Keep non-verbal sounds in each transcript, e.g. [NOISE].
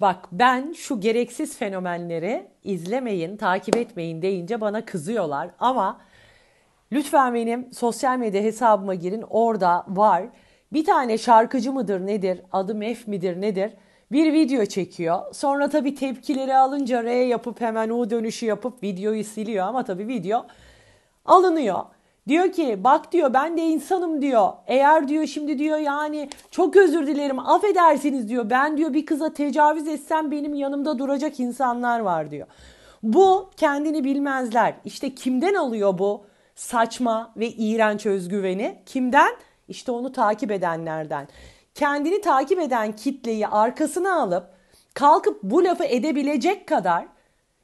Bak ben şu gereksiz fenomenleri izlemeyin, takip etmeyin deyince bana kızıyorlar ama lütfen benim sosyal medya hesabıma girin orada var. Bir tane şarkıcı mıdır nedir, adı Mef midir nedir bir video çekiyor. Sonra tabii tepkileri alınca R yapıp hemen U dönüşü yapıp videoyu siliyor ama tabii video alınıyor. Diyor ki bak diyor ben de insanım diyor. Eğer diyor şimdi diyor yani çok özür dilerim affedersiniz diyor. Ben diyor bir kıza tecavüz etsem benim yanımda duracak insanlar var diyor. Bu kendini bilmezler. İşte kimden alıyor bu saçma ve iğrenç özgüveni? Kimden? İşte onu takip edenlerden. Kendini takip eden kitleyi arkasına alıp kalkıp bu lafı edebilecek kadar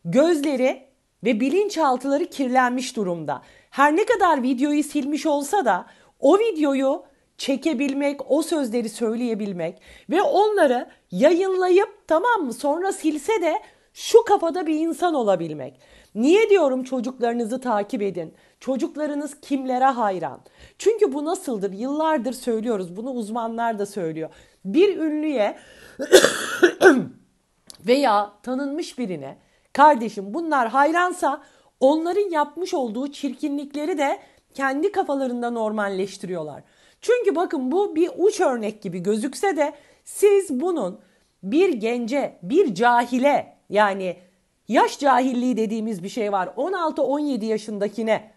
gözleri ve bilinçaltıları kirlenmiş durumda. Her ne kadar videoyu silmiş olsa da o videoyu çekebilmek, o sözleri söyleyebilmek ve onları yayınlayıp tamam mı sonra silse de şu kafada bir insan olabilmek. Niye diyorum çocuklarınızı takip edin? Çocuklarınız kimlere hayran? Çünkü bu nasıldır? Yıllardır söylüyoruz. Bunu uzmanlar da söylüyor. Bir ünlüye [COUGHS] veya tanınmış birine kardeşim bunlar hayransa onların yapmış olduğu çirkinlikleri de kendi kafalarında normalleştiriyorlar. Çünkü bakın bu bir uç örnek gibi gözükse de siz bunun bir gence, bir cahile yani yaş cahilliği dediğimiz bir şey var. 16-17 yaşındakine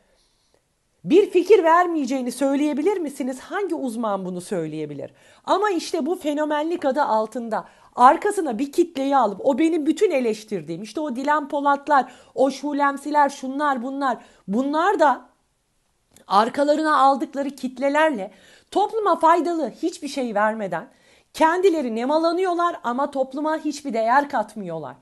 bir fikir vermeyeceğini söyleyebilir misiniz? Hangi uzman bunu söyleyebilir? Ama işte bu fenomenlik adı altında arkasına bir kitleyi alıp o benim bütün eleştirdiğim işte o Dilan Polatlar, o Şulemsiler, şunlar bunlar bunlar da arkalarına aldıkları kitlelerle topluma faydalı hiçbir şey vermeden kendileri nemalanıyorlar ama topluma hiçbir değer katmıyorlar.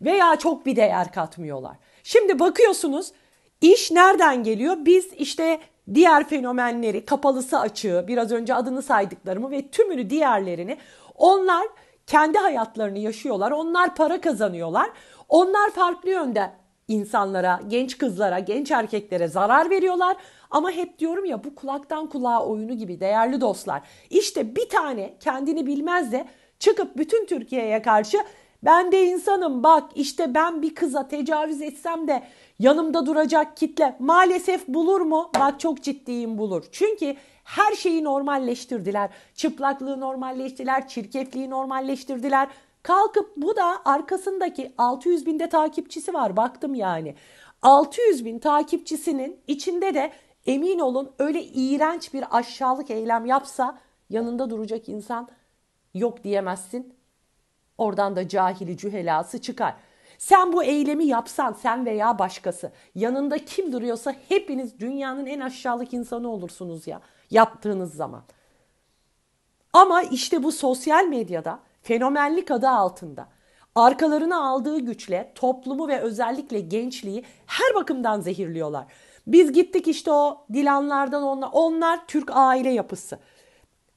Veya çok bir değer katmıyorlar. Şimdi bakıyorsunuz iş nereden geliyor? Biz işte diğer fenomenleri kapalısı açığı biraz önce adını saydıklarımı ve tümünü diğerlerini onlar kendi hayatlarını yaşıyorlar. Onlar para kazanıyorlar. Onlar farklı yönde insanlara, genç kızlara, genç erkeklere zarar veriyorlar. Ama hep diyorum ya bu kulaktan kulağa oyunu gibi değerli dostlar. İşte bir tane kendini bilmez de çıkıp bütün Türkiye'ye karşı ben de insanım bak işte ben bir kıza tecavüz etsem de yanımda duracak kitle maalesef bulur mu? Bak çok ciddiyim bulur. Çünkü her şeyi normalleştirdiler. Çıplaklığı normalleştirdiler, çirkefliği normalleştirdiler. Kalkıp bu da arkasındaki 600 binde takipçisi var baktım yani. 600 bin takipçisinin içinde de emin olun öyle iğrenç bir aşağılık eylem yapsa yanında duracak insan yok diyemezsin. Oradan da cahili cühelası çıkar. Sen bu eylemi yapsan sen veya başkası yanında kim duruyorsa hepiniz dünyanın en aşağılık insanı olursunuz ya yaptığınız zaman. Ama işte bu sosyal medyada fenomenlik adı altında arkalarına aldığı güçle toplumu ve özellikle gençliği her bakımdan zehirliyorlar. Biz gittik işte o Dilanlardan onlar, onlar Türk aile yapısı.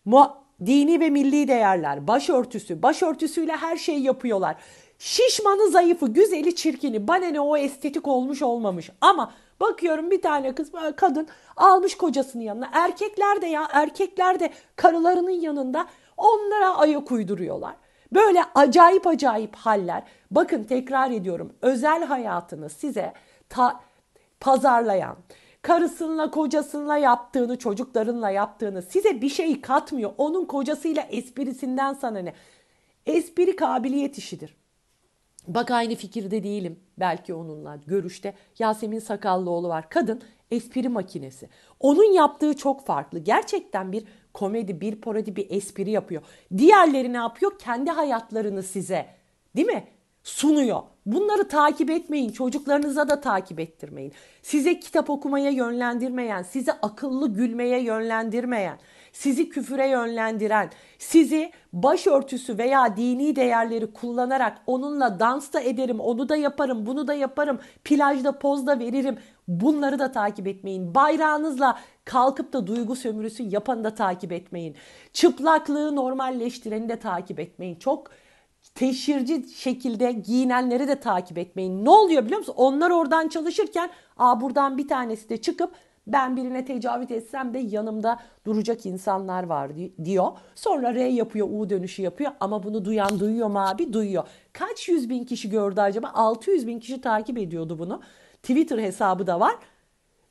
Mu dini ve milli değerler, başörtüsü, başörtüsüyle her şeyi yapıyorlar. Şişmanı, zayıfı, güzeli, çirkini, bana ne o estetik olmuş olmamış. Ama bakıyorum bir tane kız, kadın almış kocasının yanına. Erkekler de ya, erkekler de karılarının yanında onlara ayak uyduruyorlar. Böyle acayip acayip haller. Bakın tekrar ediyorum. Özel hayatını size ta, pazarlayan, karısınla kocasınla yaptığını, çocuklarınla yaptığını size bir şey katmıyor. Onun kocasıyla esprisinden sana ne? Espri kabiliyet işidir. Bak aynı fikirde değilim belki onunla görüşte. Yasemin Sakallıoğlu var. Kadın espri makinesi. Onun yaptığı çok farklı. Gerçekten bir komedi, bir parodi, bir espri yapıyor. Diğerleri ne yapıyor? Kendi hayatlarını size değil mi? Sunuyor. Bunları takip etmeyin. Çocuklarınıza da takip ettirmeyin. Size kitap okumaya yönlendirmeyen, sizi akıllı gülmeye yönlendirmeyen, sizi küfüre yönlendiren, sizi başörtüsü veya dini değerleri kullanarak onunla dans da ederim, onu da yaparım, bunu da yaparım, plajda poz da veririm. Bunları da takip etmeyin. Bayrağınızla kalkıp da duygu sömürüsü yapanı da takip etmeyin. Çıplaklığı normalleştireni de takip etmeyin. Çok teşhirci şekilde giyinenleri de takip etmeyin. Ne oluyor biliyor musun? Onlar oradan çalışırken aa buradan bir tanesi de çıkıp Ben birine tecavüz etsem de yanımda duracak insanlar var diyor. Sonra R yapıyor, U dönüşü yapıyor ama bunu duyan duyuyor mu abi? Duyuyor. Kaç yüz bin kişi gördü acaba? 600 bin kişi takip ediyordu bunu. Twitter hesabı da var.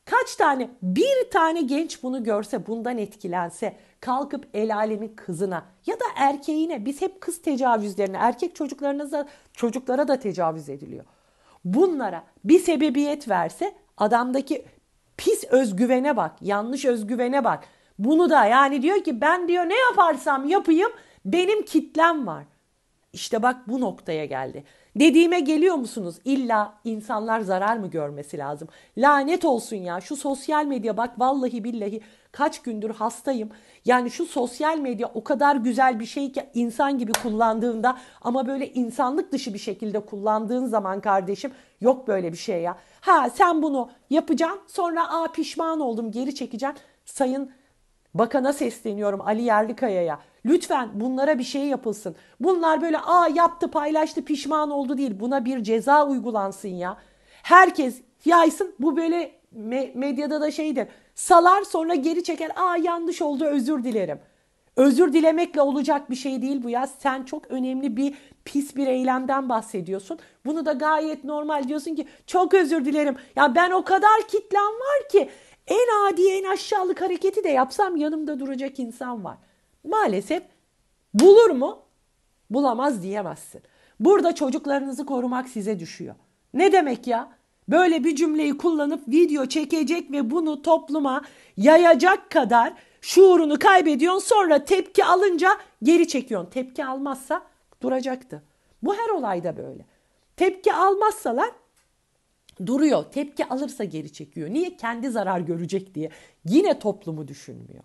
Kaç tane bir tane genç bunu görse bundan etkilense kalkıp el alemin kızına ya da erkeğine biz hep kız tecavüzlerine erkek çocuklarınıza çocuklara da tecavüz ediliyor. Bunlara bir sebebiyet verse adamdaki pis özgüvene bak yanlış özgüvene bak. Bunu da yani diyor ki ben diyor ne yaparsam yapayım benim kitlem var. İşte bak bu noktaya geldi. Dediğime geliyor musunuz? İlla insanlar zarar mı görmesi lazım? Lanet olsun ya şu sosyal medya bak vallahi billahi kaç gündür hastayım. Yani şu sosyal medya o kadar güzel bir şey ki insan gibi kullandığında ama böyle insanlık dışı bir şekilde kullandığın zaman kardeşim yok böyle bir şey ya. Ha sen bunu yapacaksın sonra aa pişman oldum geri çekeceğim. Sayın Bakana sesleniyorum Ali Yerlikaya'ya. Lütfen bunlara bir şey yapılsın. Bunlar böyle aa yaptı paylaştı pişman oldu değil. Buna bir ceza uygulansın ya. Herkes yaysın bu böyle me- medyada da şeydir. Salar sonra geri çeker aa yanlış oldu özür dilerim. Özür dilemekle olacak bir şey değil bu ya. Sen çok önemli bir pis bir eylemden bahsediyorsun. Bunu da gayet normal diyorsun ki çok özür dilerim. Ya ben o kadar kitlem var ki en adi en aşağılık hareketi de yapsam yanımda duracak insan var. Maalesef bulur mu? Bulamaz diyemezsin. Burada çocuklarınızı korumak size düşüyor. Ne demek ya? Böyle bir cümleyi kullanıp video çekecek ve bunu topluma yayacak kadar şuurunu kaybediyorsun. Sonra tepki alınca geri çekiyorsun. Tepki almazsa duracaktı. Bu her olayda böyle. Tepki almazsalar duruyor. Tepki alırsa geri çekiyor. Niye? Kendi zarar görecek diye. Yine toplumu düşünmüyor.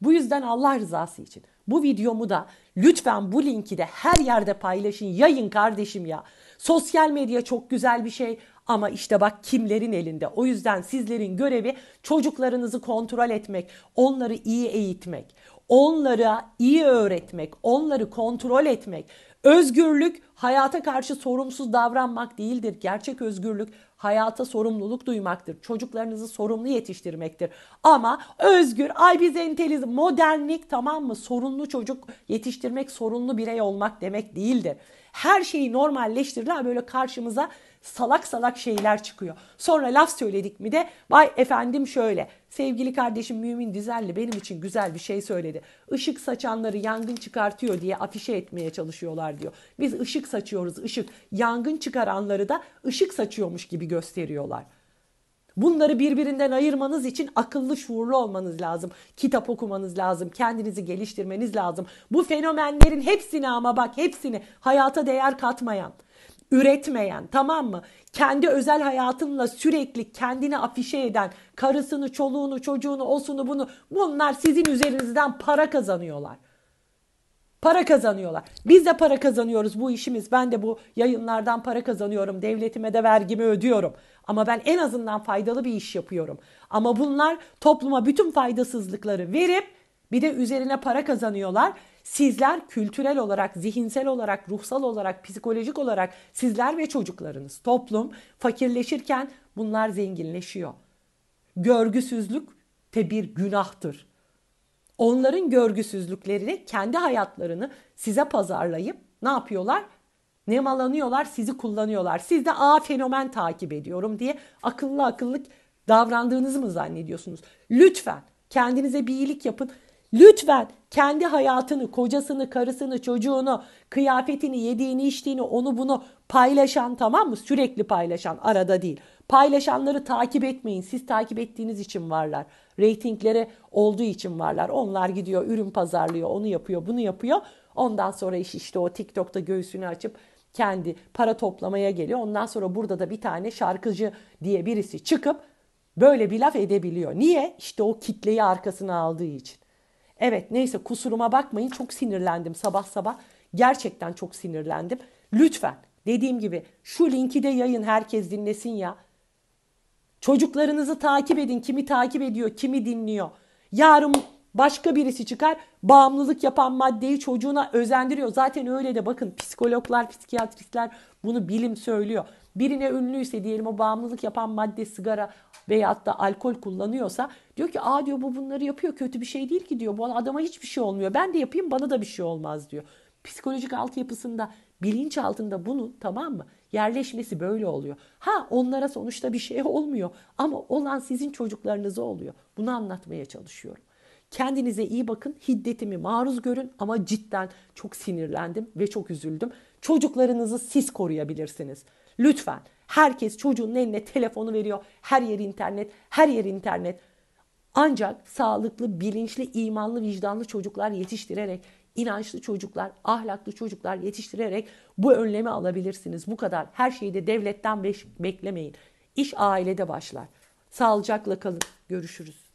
Bu yüzden Allah rızası için bu videomu da lütfen bu linki de her yerde paylaşın. Yayın kardeşim ya. Sosyal medya çok güzel bir şey ama işte bak kimlerin elinde. O yüzden sizlerin görevi çocuklarınızı kontrol etmek, onları iyi eğitmek, onlara iyi öğretmek, onları kontrol etmek. Özgürlük hayata karşı sorumsuz davranmak değildir. Gerçek özgürlük hayata sorumluluk duymaktır. Çocuklarınızı sorumlu yetiştirmektir. Ama özgür, ay biz enteliz, modernlik tamam mı? Sorunlu çocuk yetiştirmek, sorunlu birey olmak demek değildir. Her şeyi normalleştirirler böyle karşımıza salak salak şeyler çıkıyor. Sonra laf söyledik mi de vay efendim şöyle sevgili kardeşim Mümin Dizelli benim için güzel bir şey söyledi. Işık saçanları yangın çıkartıyor diye afişe etmeye çalışıyorlar diyor. Biz ışık saçıyoruz ışık. Yangın çıkaranları da ışık saçıyormuş gibi gösteriyorlar. Bunları birbirinden ayırmanız için akıllı şuurlu olmanız lazım. Kitap okumanız lazım. Kendinizi geliştirmeniz lazım. Bu fenomenlerin hepsini ama bak hepsini hayata değer katmayan, üretmeyen tamam mı? Kendi özel hayatınla sürekli kendini afişe eden, karısını, çoluğunu, çocuğunu, osunu bunu bunlar sizin üzerinizden para kazanıyorlar. Para kazanıyorlar. Biz de para kazanıyoruz bu işimiz. Ben de bu yayınlardan para kazanıyorum. Devletime de vergimi ödüyorum. Ama ben en azından faydalı bir iş yapıyorum. Ama bunlar topluma bütün faydasızlıkları verip bir de üzerine para kazanıyorlar. Sizler kültürel olarak, zihinsel olarak, ruhsal olarak, psikolojik olarak sizler ve çocuklarınız, toplum fakirleşirken bunlar zenginleşiyor. Görgüsüzlük de bir günahtır. Onların görgüsüzlüklerini, kendi hayatlarını size pazarlayıp ne yapıyorlar? Nemalanıyorlar, sizi kullanıyorlar. Siz de a fenomen takip ediyorum diye akıllı akıllı davrandığınızı mı zannediyorsunuz? Lütfen kendinize bir iyilik yapın. Lütfen kendi hayatını, kocasını, karısını, çocuğunu, kıyafetini, yediğini, içtiğini, onu bunu paylaşan tamam mı? Sürekli paylaşan, arada değil. Paylaşanları takip etmeyin. Siz takip ettiğiniz için varlar. Ratingleri olduğu için varlar. Onlar gidiyor, ürün pazarlıyor, onu yapıyor, bunu yapıyor. Ondan sonra iş işte o TikTok'ta göğsünü açıp kendi para toplamaya geliyor. Ondan sonra burada da bir tane şarkıcı diye birisi çıkıp böyle bir laf edebiliyor. Niye? İşte o kitleyi arkasına aldığı için. Evet neyse kusuruma bakmayın çok sinirlendim sabah sabah. Gerçekten çok sinirlendim. Lütfen dediğim gibi şu linki de yayın herkes dinlesin ya. Çocuklarınızı takip edin. Kimi takip ediyor, kimi dinliyor. Yarın başka birisi çıkar bağımlılık yapan maddeyi çocuğuna özendiriyor. Zaten öyle de bakın psikologlar, psikiyatristler bunu bilim söylüyor. Birine ünlüyse diyelim o bağımlılık yapan madde sigara veyahut da alkol kullanıyorsa diyor ki aa diyor bu bunları yapıyor kötü bir şey değil ki diyor. Bu adama hiçbir şey olmuyor. Ben de yapayım bana da bir şey olmaz diyor. Psikolojik altyapısında bilinç altında bunun tamam mı? Yerleşmesi böyle oluyor. Ha onlara sonuçta bir şey olmuyor ama olan sizin çocuklarınıza oluyor. Bunu anlatmaya çalışıyorum. Kendinize iyi bakın. Hiddetimi maruz görün ama cidden çok sinirlendim ve çok üzüldüm. Çocuklarınızı siz koruyabilirsiniz. Lütfen. Herkes çocuğun eline telefonu veriyor. Her yer internet, her yer internet. Ancak sağlıklı, bilinçli, imanlı, vicdanlı çocuklar yetiştirerek, inançlı çocuklar, ahlaklı çocuklar yetiştirerek bu önlemi alabilirsiniz. Bu kadar. Her şeyi de devletten beklemeyin. İş ailede başlar. Sağlıcakla kalın. Görüşürüz.